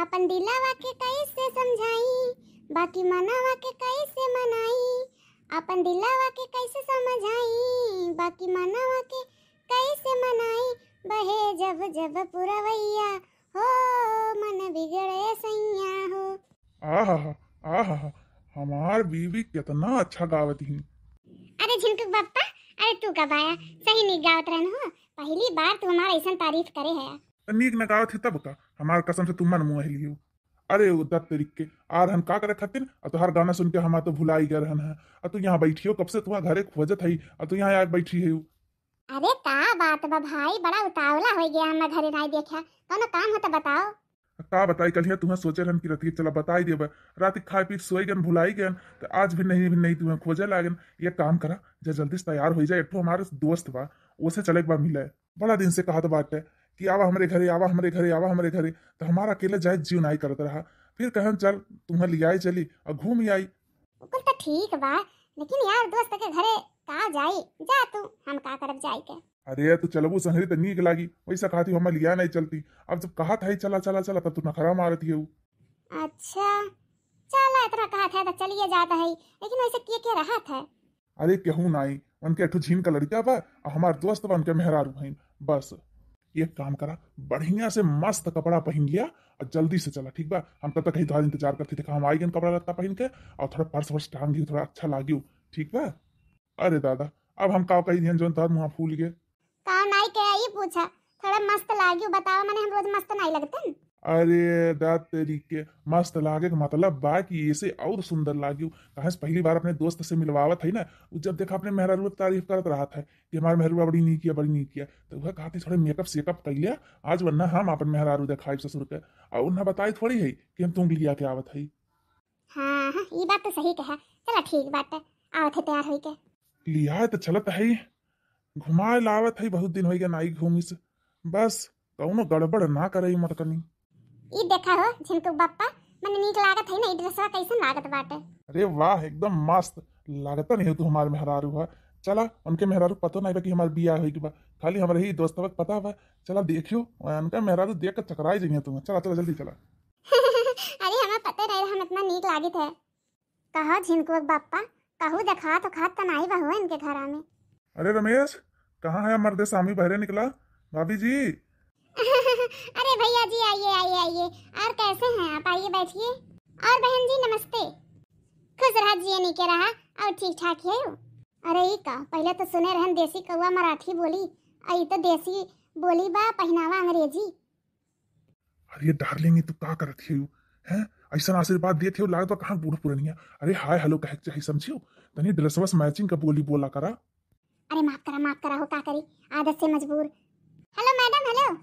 अपन दिलावा के कैसे समझाई? बाकी मनावा के कैसे मनाई? अपन दिलावा के कैसे समझाई? बाकी मनावा के कैसे मनाई? बहे जब जब पुरवैया हो मन बिगड़े सैया हो। आहा आहा हमार बीवी कितना अच्छा गावत ही अरे झिंटू बप्पा अरे तू कब आया? सही नहीं गावत रहन हो। पहली बार तू हमारा ऐसा तारीफ़ करे है। नीक न गावत है तब का? हमार कसम से तुम मन मुँह लियो अरे वो दत्त तरीक के आ रहन का करे खातिर? और तुहार गाना सुन के हम तो भुला ही गए रहन है। और तू यहाँ बैठी हो कब से तुम्हारा घरे खोजत है? और तू यहाँ आके बैठी है अरे का बात बा भाई बड़ा उतावला हो गया हम घरे नहीं देखा। कौनो काम हो तो बताओ। का बताई कल तुम्हें सोचे रहन की रतिया चला बताई देब। रात खाए पी सोई गन भुलाई गन तो आज भी नहीं भी नहीं तुम्हें खोजे लागन। ये काम करा जे जल्दी से तैयार हो जाए एठो हमारे दोस्त बा उसे चले एक बार मिले बड़ा दिन से कहा बाटे। कि आवा हमारे घरे आवा हमारे घरे आवा हमारे घरे। तो हमारा अकेले जाए जीव नहीं करत रहा। फिर कहन चल तुम्हें लियाई चली और घूम आई। कुल तो ठीक बा लेकिन यार दोस्त के घरे का जाई? जा तू हम का करब जाई के अरे तू चलबू संहरी तो नीक लागी। वैसा कहती हम लिया नहीं चलती। अब जब कहा था चला चला चला तब तू नखरा मारती है अच्छा चला इतना कहा था तो चलिए जाता है। लेकिन वैसे किए के रहा था? अरे केहू नाई। उनके अठू झीन का लड़का बा हमार दोस्त बा उनके मेहरारू हैं बस। एक काम करा, बढ़िया से मस्त कपड़ा पहन लिया और जल्दी से चला। ठीक बा? हम तब तक कहीं थोड़ा इंतज़ार करते थे हम आई गए कपड़ा लत्ता पहन के और थोड़ा पर्स वर्स टांग थोड़ा अच्छा लागियो। ठीक बा? अरे दादा, अब हम का कही जो तार मुँह फूल गए। का नहीं के ये पूछा? थोड़ा मस्त लागियो, बताओ मैंने हम रोज मस्त नहीं लगते अरे दाद तेरी के मस्त लागे के मतलब बा कि ऐसे और सुंदर लागियो कहा से पहली बार अपने दोस्त से मिलवावत है ना? जब देखा अपने मेहरारू की तारीफ़ करत रहा था कि हमारे मेहरुआ बड़ी नी किया बड़ी नी किया तो वह कहते थोड़े मेकअप सेकअप कर लिया। आज वरना हम अपन मेहरारू दिखाई ससुर के और उन्हें बताई थोड़ी है कि हम तुम लिया के आवत है। हाँ हाँ ये बात तो सही कहा। चलो ठीक बात है। आओ थे तैयार होई के लिया तो चलत है। घुमाए लावत है बहुत दिन हो गया नाई घूमी से बस कौनो गड़बड़ ना करे मटकनी ई देखा हो झिंटू बप्पा मने नीक लागत है ना ई ड्रेसवा कैसन लागत बाटे? अरे वाह एकदम मस्त। लागता नहीं तू हमारे मेहरारू है? चला उनके मेहरारू पतो नहीं बा कि हमारे बिया हुई कि बा। खाली हमारे ही दोस्त तक पता बा। चला देखियो उनका मेहरारू देख कर चकराई जाइए तुम्हें चला चला जल्दी चला। अरे हमें पता रहे हम इतना नीक लागित है। कहो झिनकुआ बप्पा कहू देखा तो खात तो नहीं बहु इनके घर में अरे रमेश कहाँ है मर्दे स्वामी बहरे निकला? भाभी जी अरे भैया जी आइए आइए आइए। और कैसे हैं आप? आइए बैठिए। और बहन जी नमस्ते। खुश रहा जिए नहीं के रहा? और ठीक ठाक है अरे ई का पहले तो सुने रहन देसी कौआ मराठी बोली। आई तो देसी बोली बा पहनावा अंग्रेज़ी। अरे डार्लिंग तू का करत है हैं? ऐसा आशीर्वाद दिए थे लागत कहाँ बूढ़ पुरनिया अरे हाय हेलो कहे चाहिए समझियो तनी ड्रेसवस मैचिंग का बोली बोला करा। अरे माफ़ करा माफ़ करा हो का करी? आदत से मजबूर। Hello madam hello.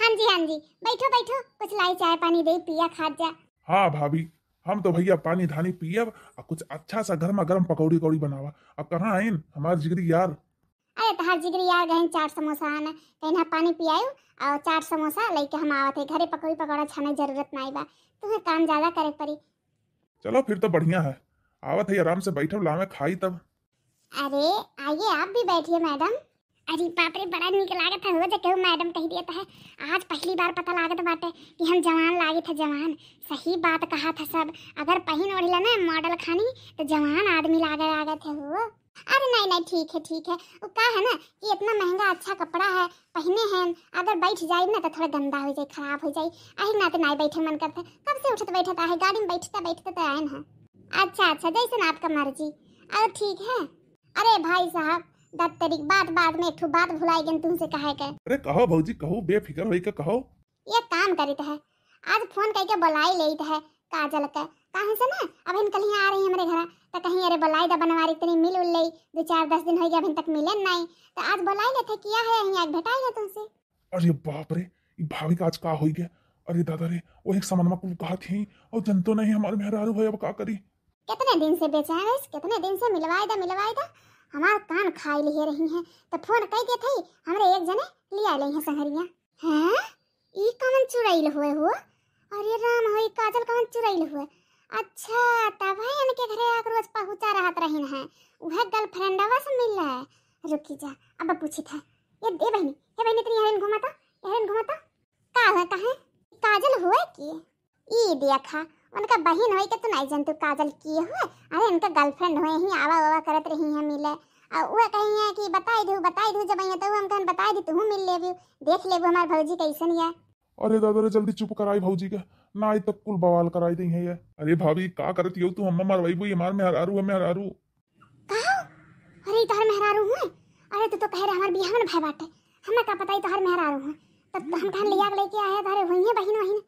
हाँ जी हाँ जी। बैठो बैठो। कुछ लाई चाय पानी दे पिया खाद जा। हाँ भाभी हम तो भैया पानी धानी पियब और कुछ अच्छा सा गर्मा गर्म पकौड़ी कौड़ी बनावा। अब कहाँ आइन हमारे जिगरी यार। अरे तहार जिगरी यार गहन चाट समोसा आना कहीं पानी पियायो और चाट समोसा लेके हम आवत है। घरे पकौड़ी पकौड़ा छाने ज़रूरत नहीं बा। तुम्हें काम ज़्यादा करे पड़ी चलो फिर तो बढ़िया है। आवत है आराम से बैठब लामे खाई तब। अरे आइए आप भी बैठिए मैडम। अरे बाप रे, बड़ा निक लागत है, हो जे केहू मैडम कह दिया है आज पहली बार पता लागत बाटे कि हम जवान लागे थे जवान। सही बात कहा था सब। अगर पहन ओढ़िला ना मॉडल खानी तो जवान आदमी लागे लागे थे हो। अरे नहीं नहीं, ठीक है ठीक है। वो का है ना कि इतना महँगा अच्छा कपड़ा है, पहने हैं अगर बैठ जाए ना तो थोड़ा गंदा हो जाए खराब हो जाए अही ना तो नहीं बैठे मन करते। कब से उठते बैठता है गाड़ी में बैठते बैठते तो आए ना। अच्छा अच्छा जैसे ना आपका मर्ज़ी। और ठीक है। अरे भाई साहब दस तारीख बाद बाद में ठो बात भुलाई गन तुमसे कहे के। अरे कहो भौजी कहो बेफिक्र होई के कहो। ये काम करित है। आज फ़ोन करके बुलाई लेत है काजल के। कहाँ से ना अब इन कल ही आ रही हमारे घर। तो कहीं अरे बुलाई दा बनवारी इतनी मिल उल लई दो चार दस दिन हो गया अभी तक मिले नहीं तो आज बुलाई लेते किया है यहीं आज भेटाई है तुमसे? अरे बाप रे ई भाभी का आज का होई गया। अरे दादा रे वो एक सामान को कहा थी और जनतो नहीं हमारे मेहरारू है अब का करी? कितने दिन से बेचे हैं कितने दिन से मिलवाए दा मिलवाए दा? हमार कान खाई लिए रही हैं तो फ़ोन कह दिए थे हमरे एक जने लिया ले हैं संगरिया हैं? ई कमन चुड़ैल हुए हो अरे राम होई काजल कमन चुड़ैल हुए? अच्छा तब है इनके घरे आकर रोज पहुँचा रहत रहिन है वह गर्लफ्रेंडवा से मिल रहा है। रुकी जा, अब पूछी था। ये दे बहनी ये बहनी, तेरी यहाँ घुमाता यहाँ घुमाता का है? कहे काजल हुए की? ई देखा उनका बहन होई के तू नहीं जन तू काजल किए हुए। अरे उनका गर्लफ्रेंड हुए ही आवा आवा करत रही है मिले। और वह कही है कि बताई दू बताई दू जब तो हम कहन बताई दी तू मिल लेबू देख लेबू हमार भौजी कैसन है अरे दादा रे जल्दी चुप कराई भौजी के। ना आई तक कुल बवाल कराई दी है ये। अरे भाभी का करत हो तू? अम्मा मारवाई बुई मार में हरारू है मैं हरारू कहो अरे तोहर मेहरारू हुए? अरे तू तो कह रहे हमार बियाह में भाई बाटे। हमें का पता ही तोहर मेहरारू हुए? तब हम कहन लिया लेके आए तारे हुई है बहन वहीन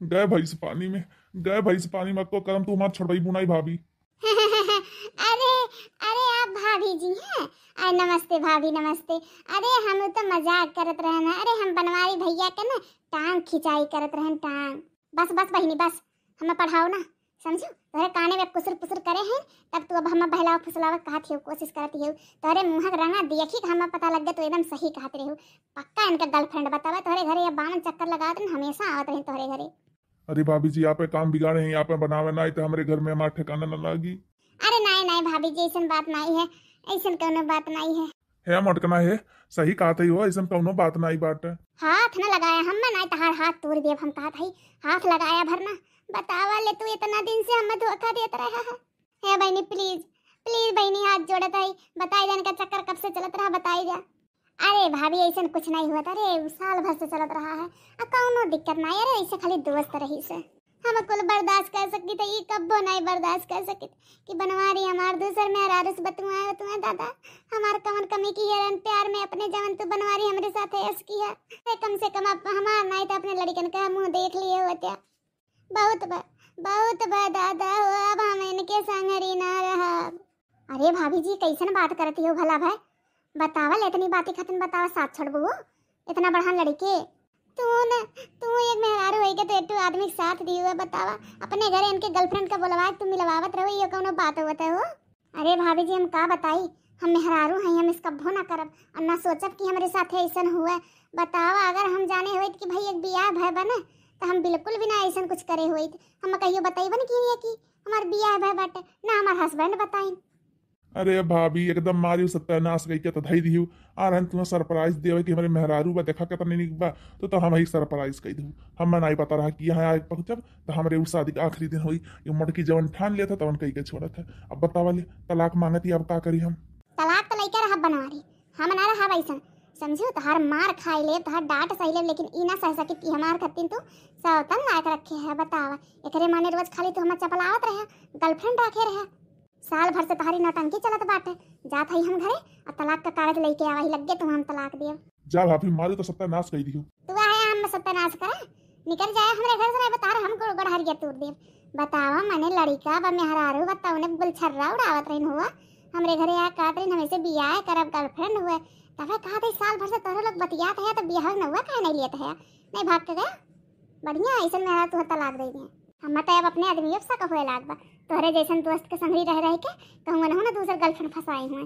गए भैंस पानी में गए भैंस पानी में को करम तू हमार छोड़वाई बुनाई भाभी। अरे अरे आप भाभी जी हैं? अरे नमस्ते भाभी, नमस्ते। अरे हम तो मज़ाक करत रहे ना अरे हम बनवारी भैया के ना टांग खिंचाई करत रहे टांग। बस बस बहिनी, बस। हमें पढ़ाओ ना, समझो? तोरे काने में कुसुर पुसुर करे हैं, तब तू अब हमें बहलाव फुसलाव कहत हो कोशिश करती हो तोरे मुँह के रंगा देखी कि हमें पता लग गया तो एकदम सही कहते रहो पक्का इनका गर्लफ्रेंड बतावा तोरे घरे ये बावन चक्कर लगात हमेशा आवत रहे तोरे घरे। अरे भाभी जी यहाँ पे काम बिगाड़े हैं यहाँ पे बनावे ना तो हमारे घर में हमारे ठिकाना न लागी। अरे नहीं नहीं भाभी जी ऐसन बात नहीं है ऐसन कोनो बात नहीं है। है मटकना है सही कहा था हो ऐसा कौनो बात ना आई बात हाथ न लगाया हम नहीं तहार हाथ तोड़ देव हम कहा था हाथ लगाया भरना बतावा ले तू इतना दिन से हमें धोखा देता रहा है। हे बहनी प्लीज़ प्लीज़ बहनी हाथ जोड़त है बताई जाने का चक्कर कब से चलत रहा बताई जा। अरे भाभी, ऐसा कुछ नहीं हुआ था अरे साल भर से चलत रहा है। अब कौनो दिक्कत नहीं अरे ऐसे खाली दोस्त रही से हम कुल बर्दाश्त कर सकती तो ये कब्बो नहीं बर्दाश्त कर सकती। कि बनवारी हमार दूसर में हरारुस बतुआ है तुम्हें दादा? हमार कमन कमी की है प्यार में अपने जवन तू बनवारी हमारे साथ ऐस की है। अरे कम से कम आप हमार नहीं तो अपने लड़कन का मुँह देख लिए हो क्या बहुत बा बहुत बा दादा हो, अब हम इनके संग ना रहा। अरे भाभी जी, कैसन बात करती हो भला भाई? बतावल इतनी बातें खतन बतावा, साथ छोड़बू इतना बढ़ान लड़के। तू न तू एक मेहरारू होई के तो एक आदमी के साथ दी हुआ बतावा। अपने घरे इनके गर्लफ्रेंड का बुलवा, तू मिलवावत रहो, ये कौनो बात होता हो अरे भाभी जी, हम का बताई? हम मेहरारू हैं, हम इसका भो ना करब, और ना सोचब कि हमारे साथ ऐसा हुआ बतावा, अगर हम जाने हुए कि भाई एक बियाह भय बने तो हम बिल्कुल भी ना ऐसा कुछ करे हुए हम कहियो बताइबन की है कि, हमार बियाह भय बाटे, ना हमार हस्बैंड बताइन अरे भाभी, एकदम मारी सत्यानाश गई के तो धई दिहु। आ रहन तुम्हें सरप्राइज़ देवे कि हमारे मेहरारू बा, देखा के तनी निक बा तो तो हम ही सरप्राइज़ कई दू हम नहीं पता रहा कि यहाँ आए पहुंचब तो हमारे उस शादी का आखिरी दिन हुई। ये मटकी जवन ठान लिया था तवन कही के छोड़ा था। अब बतावा ले, तलाक मांगती अब का करी हम? तलाक तो लइका रहा बनवारी हम ना रहा वैसन समझो तहार मार खाई ले तहार डांट सही ले लेकिन ई ना सह सके कि हमार खतिन तू सौतन लायक रखे है, बतावा। एकरे माने रोज खाली तू हम चपलावत रहे, गर्लफ्रेंड रखे रहे। साल भर से तहारी नौटंकी चलत बाटे। जात हई हम घरे और तलाक का कागज़ लेके आवाही लग गए तू हम तलाक दियो। जा भाभी मारू तो सत्यानाश कही दिहु तू आया हम सत्यानाश करे निकल जाए हमरे घर से नहीं बता रहा हमको गड़हरिया तोड़ दे बतावा मने लड़का बा मेहरारू बताओ ने गुलछर्रा उड़ावत रहिन हुआ। हमरे घरे आ कहत रहिन हमें से बियाह करब गर्लफ्रेंड हुए। तबे कहा थे साल भर से तोहरे लोग बतियात है तो बियाह न हुआ काहे नहीं लियत है। नहीं भाग के गया? बढ़िया ऐसन मेहरा तू तलाक दे दिए हम तो अब अपने आदमी से का होए लाग बा तोहरे जैसन दोस्त के संगरी रह रह के कहूँगा ना दूसर गर्लफ्रेंड फंसाई हुए